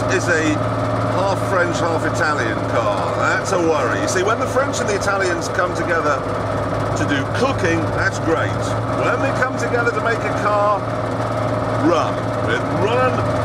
this is a half French, half Italian car. That's a worry. You see, when the French and the Italians come together to do cooking, that's great. When they come together to make a car, run. With run